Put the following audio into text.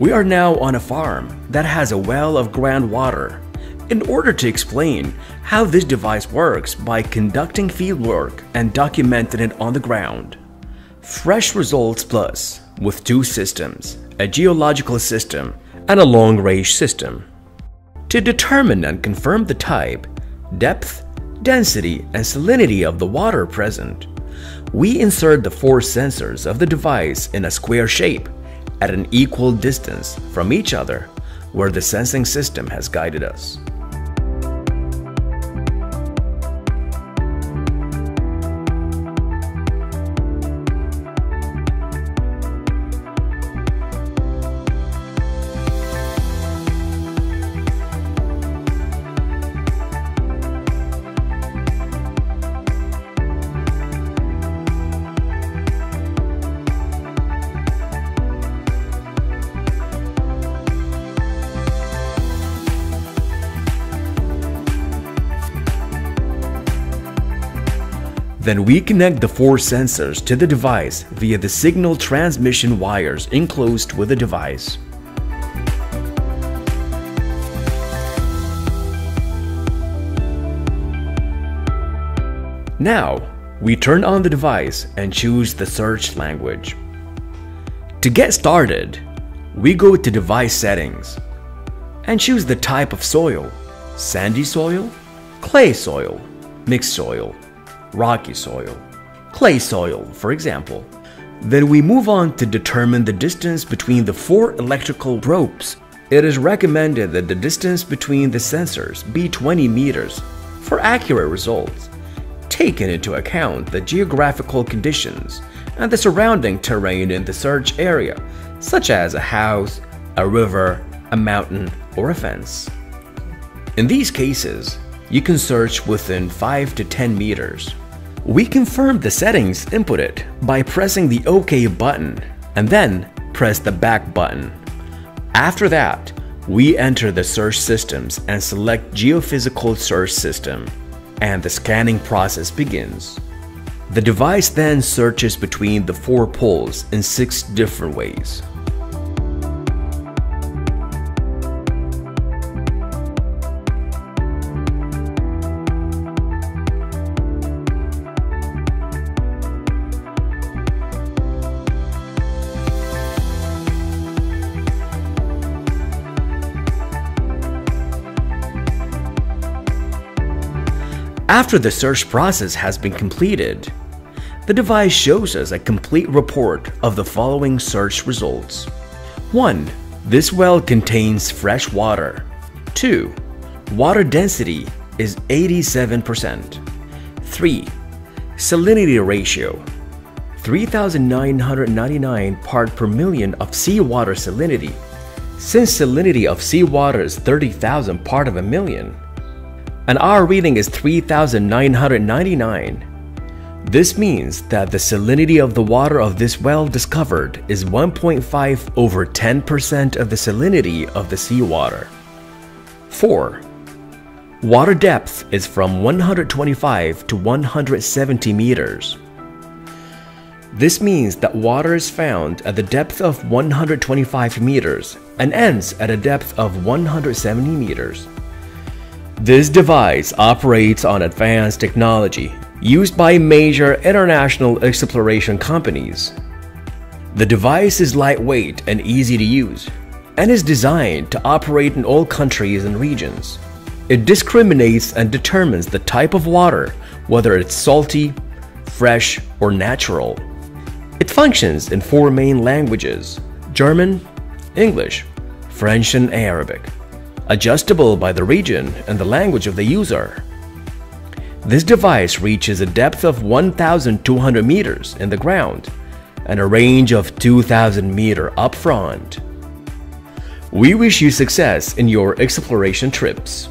We are now on a farm that has a well of groundwater. In order to explain how this device works by conducting fieldwork and documenting it on the ground. Fresh Results Plus with two systems, a geological system and a long-range system. To determine and confirm the type, depth, density, and salinity of the water present, we insert the four sensors of the device in a square shape at an equal distance from each other where the sensing system has guided us. Then we connect the four sensors to the device via the signal transmission wires enclosed with the device. Now, we turn on the device and choose the search language. To get started, we go to device settings and choose the type of soil, sandy soil, clay soil, mixed soil, rocky soil, clay soil, for example. Then we move on to determine the distance between the four electrical ropes. It is recommended that the distance between the sensors be 20 meters for accurate results, taking into account the geographical conditions and the surrounding terrain in the search area, such as a house, a river, a mountain, or a fence. In these cases, you can search within 5 to 10 meters. We confirm the settings inputted by pressing the OK button and then press the back button. After that, we enter the search systems and select Geophysical Search System, and the scanning process begins. The device then searches between the four poles in six different ways. After the search process has been completed, the device shows us a complete report of the following search results. 1. This well contains fresh water. 2. Water density is 87%. 3. Salinity ratio 3999 part per million of seawater salinity. Since salinity of seawater is 30,000 part of a million, and our reading is 3,999. This means that the salinity of the water of this well discovered is 1.5 over 10% of the salinity of the seawater. 4. Water depth is from 125 to 170 meters. This means that water is found at the depth of 125 meters and ends at a depth of 170 meters. This device operates on advanced technology used by major international exploration companies. The device is lightweight and easy to use, and is designed to operate in all countries and regions. It discriminates and determines the type of water, whether it's salty, fresh, or natural. It functions in four main languages German, English, French, and Arabic adjustable by the region and the language of the user. This device reaches a depth of 1,200 meters in the ground and a range of 2,000 meter up front. We wish you success in your exploration trips.